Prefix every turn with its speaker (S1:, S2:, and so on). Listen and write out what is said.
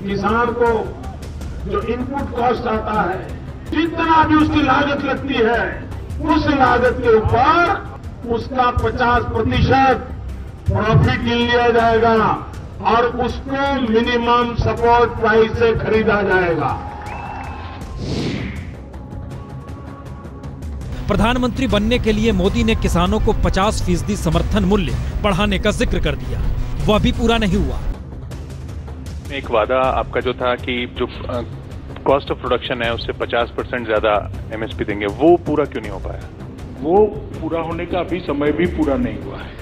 S1: किसान को जो इनपुट कॉस्ट आता है, जितना भी उसकी लागत लगती है, उस लागत के ऊपर उसका 50 प्रतिशत प्रॉफिट लिया जाएगा और उसको मिनिमम सपोर्ट प्राइस से खरीदा जाएगा।
S2: प्रधानमंत्री बनने के लिए मोदी ने किसानों को 50 फ़ीसदी समर्थन मूल्य बढ़ाने का ज़िक्र कर दिया। वह भी पूरा नहीं हुआ।
S3: एक वादा आपका जो था कि जो कॉस्ट ऑफ़ प्रोडक्शन है, उससे 50 परसेंट ज़्यादा एमएसपी देंगे, वो पूरा क्यों नहीं हो पाया?
S4: वो पूरा होने का अभी समय भी पूरा नहीं हुआ है।